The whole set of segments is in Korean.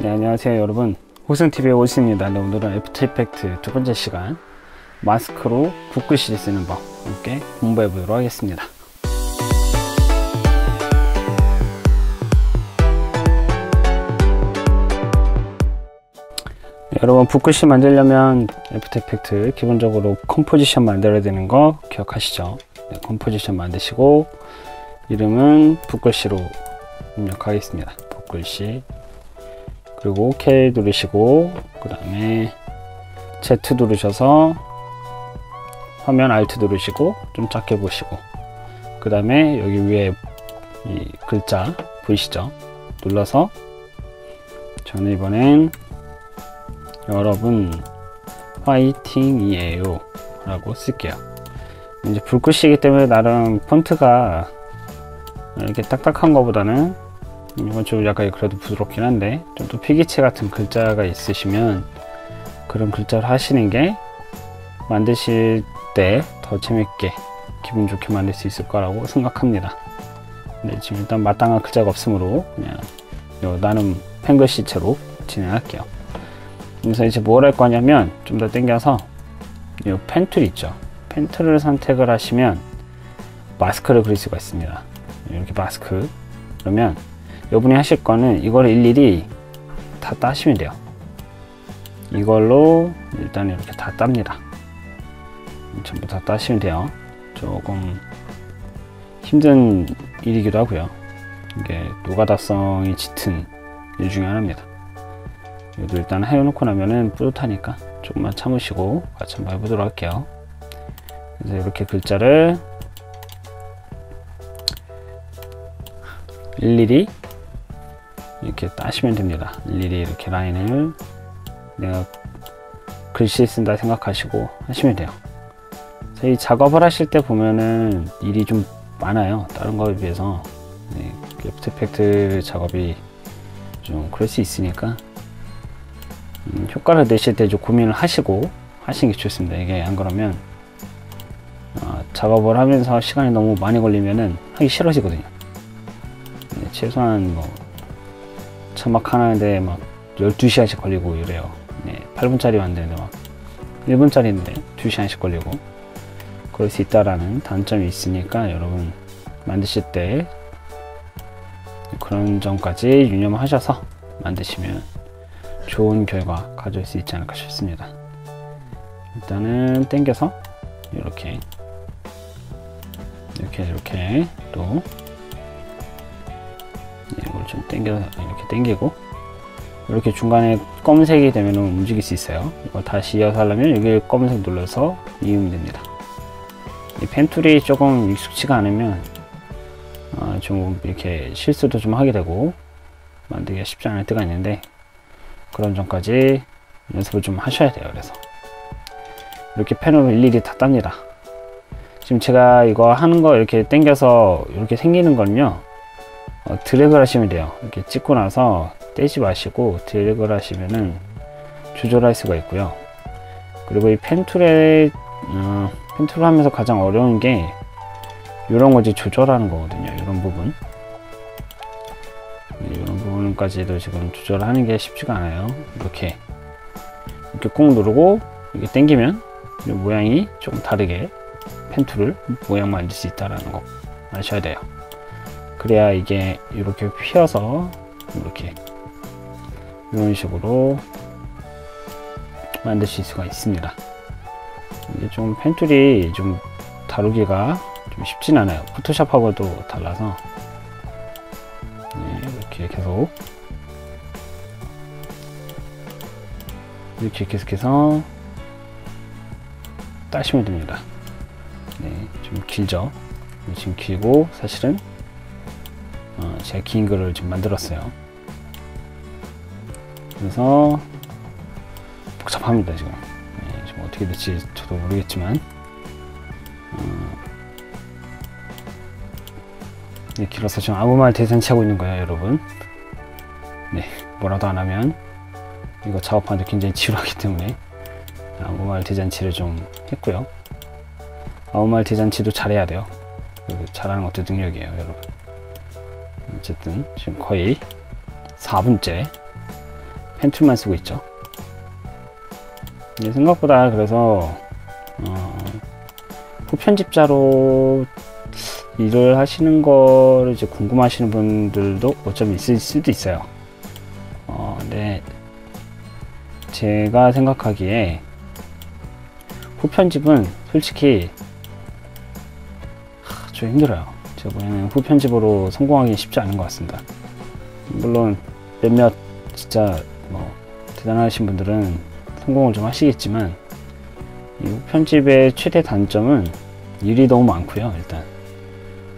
네 안녕하세요 여러분. 호승TV의 오신입니다. 네, 오늘은 After Effect 두 번째 시간 마스크로 붓글씨 쓰는 법 함께 공부해 보도록 하겠습니다. 네, 여러분 붓글씨 만들려면 After Effect 기본적으로 composition 만들어야 되는 거 기억하시죠? 네, composition 만드시고 이름은 붓글씨로 입력하겠습니다. 붓글씨 그리고 OK 누르시고 그 다음에 Z 누르셔서 화면 Alt 누르시고 좀 작게 보시고 그 다음에 여기 위에 이 글자 보이시죠? 눌러서 저는 이번엔 여러분 화이팅이에요 라고 쓸게요. 이제 불글씨이기 때문에 나름 폰트가 이렇게 딱딱한 것보다는 이건 좀 약간 그래도 부드럽긴 한데 좀 또 필기체 같은 글자가 있으시면 그런 글자를 하시는 게 만드실 때 더 재밌게 기분 좋게 만들 수 있을 거라고 생각합니다. 네, 지금 일단 마땅한 글자가 없으므로 그냥 나는 펜글씨체로 진행할게요. 그래서 이제 뭘 할 거냐면 좀 더 당겨서 이 펜툴 있죠? 펜툴을 선택을 하시면 마스크를 그릴 수가 있습니다. 이렇게 마스크 그러면 여분이 하실 거는 이걸 일일이 다 따시면 돼요. 이걸로 일단 이렇게 다 땁니다. 전부 다 따시면 돼요. 조금 힘든 일이기도 하고요. 이게 노가다성이 짙은 일 중에 하나입니다. 이것도 일단 해놓고 나면은 뿌듯하니까 조금만 참으시고 같이 한번 해보도록 할게요. 그래서 이렇게 글자를 일일이 이렇게 따시면 됩니다. 일일이 이렇게 라인을 내가 글씨 쓴다 생각하시고 하시면 돼요. 이 작업을 하실 때 보면은 일이 좀 많아요. 다른 거에 비해서 네, After Effect 작업이 좀 그럴 수 있으니까 음, 효과를 내실 때 좀 고민을 하시고 하시는 게 좋습니다. 이게 안 그러면 어, 작업을 하면서 시간이 너무 많이 걸리면은 하기 싫어지거든요. 네, 최소한 뭐 자막 하나인데 막 12시간씩 걸리고 이래요. 네, 8분짜리 만드는데 막 1분짜리인데 2시간씩 걸리고 그럴 수 있다라는 단점이 있으니까 여러분 만드실 때 그런 점까지 유념하셔서 만드시면 좋은 결과 가져올 수 있지 않을까 싶습니다. 일단은 땡겨서 이렇게 이렇게 이렇게 또 좀 당겨 이렇게 당기고 이렇게 중간에 검은색이 되면 움직일 수 있어요. 이걸 다시 이어서 하려면 여기 검은색 눌러서 이으면 됩니다. 이 펜툴이 조금 익숙치가 않으면 어, 좀 이렇게 실수도 좀 하게 되고 만들기가 쉽지 않을 때가 있는데 그런 점까지 연습을 좀 하셔야 돼요 그래서. 이렇게 펜으로 일일이 다 땁니다. 지금 제가 이거 하는 거 이렇게 당겨서 이렇게 생기는 건요 어, 드래그를 하시면 돼요. 이렇게 찍고 나서 떼지 마시고 드래그를 하시면은 조절할 수가 있고요. 그리고 이 펜툴에 어, 펜툴을 하면서 가장 어려운 게 이런 거 이제 조절하는 거거든요. 이런 부분. 네, 이런 부분까지도 지금 조절하는 게 쉽지가 않아요. 이렇게. 이렇게 꾹 누르고 이렇게 당기면 모양이 조금 다르게 펜툴을 모양 만들 수 있다는 거 아셔야 돼요 그래야 이게 이렇게 휘어서 이렇게 이런 식으로 만드실 수가 있습니다. 이게 좀 펜툴이 좀 다루기가 좀 쉽진 않아요. 포토샵하고도 달라서. 네, 이렇게 계속. 이렇게 계속해서 따시면 됩니다. 네, 좀 길죠? 지금 길고 사실은 어, 제가 긴 글을 좀 만들었어요. 그래서 복잡합니다 지금. 네, 지금 어떻게 될지 저도 모르겠지만 어, 네, 길어서 지금 아무 말 대잔치 하고 있는 거예요 여러분. 네 뭐라도 안 하면 이거 작업하는데 굉장히 지루하기 때문에 아무 말 대잔치를 좀 했고요. 아무 말 대잔치도 잘해야 돼요. 잘하는 것도 능력이에요 여러분. 어쨌든 지금 거의 4분째 펜툴만 쓰고 있죠. 생각보다 그래서 어, 후편집자로 일을 하시는 거를 이제 궁금하시는 분들도 어쩌면 있을 수도 있어요. 어, 근데 제가 생각하기에 후편집은 솔직히 하, 좀 힘들어요. 제가 보기에는 후편집으로 성공하기 쉽지 않은 것 같습니다. 물론 몇몇 진짜 뭐 대단하신 분들은 성공을 좀 하시겠지만 이 후편집의 최대 단점은 일이 너무 많고요. 일단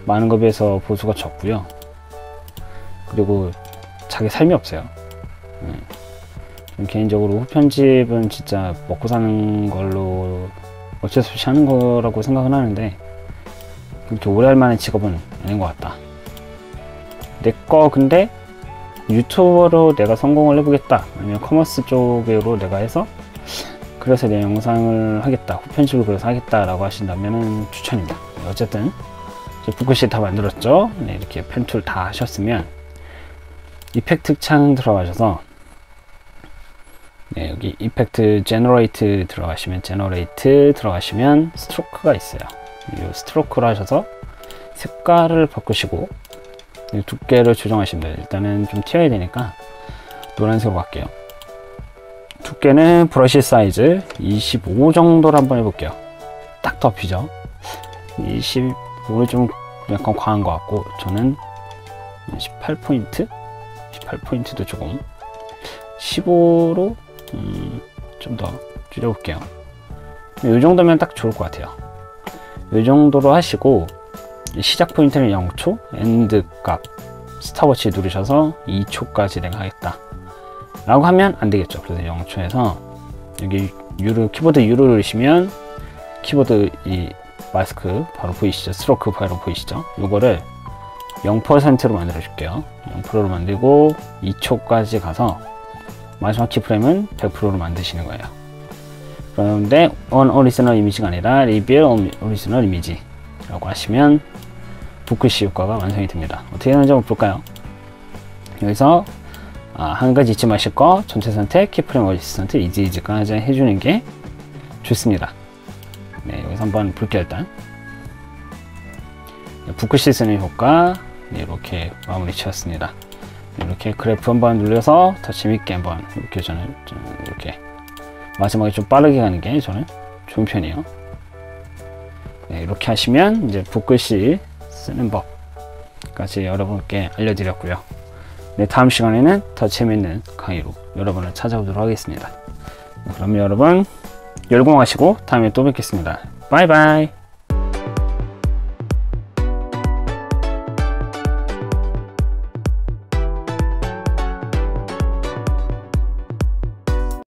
많은 것에 비해서 보수가 적고요. 그리고 자기 삶이 없어요. 네. 좀 개인적으로 후편집은 진짜 먹고 사는 걸로 어쩔 수 없이 하는 거라고 생각은 하는데 그렇게 오래 할 만한 직업은 아닌 것 같다. 내 거 근데 유튜버로 내가 성공을 해보겠다. 아니면 commerce 쪽으로 내가 해서 그래서 내 영상을 하겠다. 후편집을 그래서 하겠다 라고 하신다면 추천입니다. 어쨌든 붓글씨 다 만들었죠? 네, 이렇게 pen tool 다 하셨으면 effect 창 들어가셔서 네, 여기 effect generate 들어가시면 generate 들어가시면 stroke가 있어요. 이 stroke를 하셔서 색깔을 바꾸시고 두께를 조정하시면 돼요. 일단은 좀 튀어야 되니까 노란색으로 갈게요. 두께는 brush size 25 정도로 한번 해볼게요. 딱 덮이죠? 25는 좀 약간 과한 것 같고 저는 18포인트? 18포인트도 조금. 15로 음, 좀 더 줄여볼게요. 이 정도면 딱 좋을 것 같아요 이 정도로 하시고 시작 포인트는 0초 end 값 스탑워치 누르셔서 2초까지 내가 하겠다 라고 하면 안 되겠죠. 그래서 0초에서 여기 유로 키보드 유로 누르시면 키보드 이 마스크 바로 보이시죠? 스트로크 바로 보이시죠? 이거를 0%로 만들어 줄게요. 0%로 만들고 2초까지 가서 마지막 키프레임은 100%로 만드시는 거예요 그런데 on original 이미지가 아니라 reveal original 이미지 라고 하시면 붓글씨 효과가 완성이 됩니다. 어떻게 되는지 한번 볼까요? 여기서 아, 한 가지 잊지 마실 거 전체 선택 keyframe assistant easy ease까지 해주는 게 좋습니다. 네 여기서 한번 볼게요 일단. 붓글씨 쓰는 효과 네, 이렇게 마무리 지었습니다. 이렇게 그래프 한번 눌려서 더 재밌게 한번 저는 이렇게 마지막에 좀 빠르게 가는 게 저는 좋은 편이에요 네, 이렇게 하시면 이제 붓글씨 쓰는 법까지 여러분께 알려드렸고요. 네, 다음 시간에는 더 재밌는 강의로 여러분을 찾아오도록 하겠습니다. 그럼 여러분 열공하시고 다음에 또 뵙겠습니다. 바이바이.